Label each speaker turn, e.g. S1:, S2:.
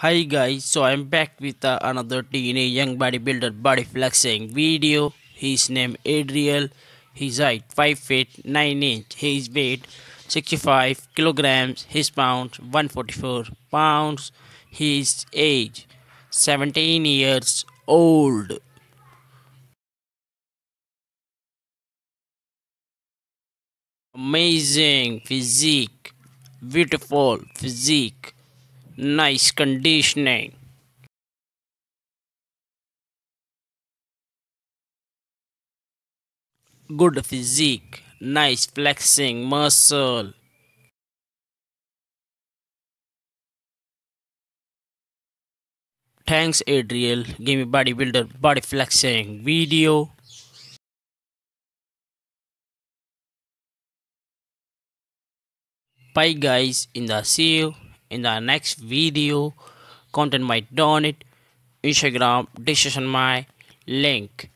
S1: Hi guys, so I'm back with uh, another teenage young bodybuilder body flexing video. His name Adriel. His height 5 feet 9 inch. His weight 65 kilograms. His pounds 144 pounds. His age 17 years old. Amazing physique, beautiful physique, nice conditioning. Good physique, nice flexing muscle. Thanks Adriel, give me bodybuilder body flexing video. Bye guys, in the see you in the next video. Content might donate Instagram, decision my link.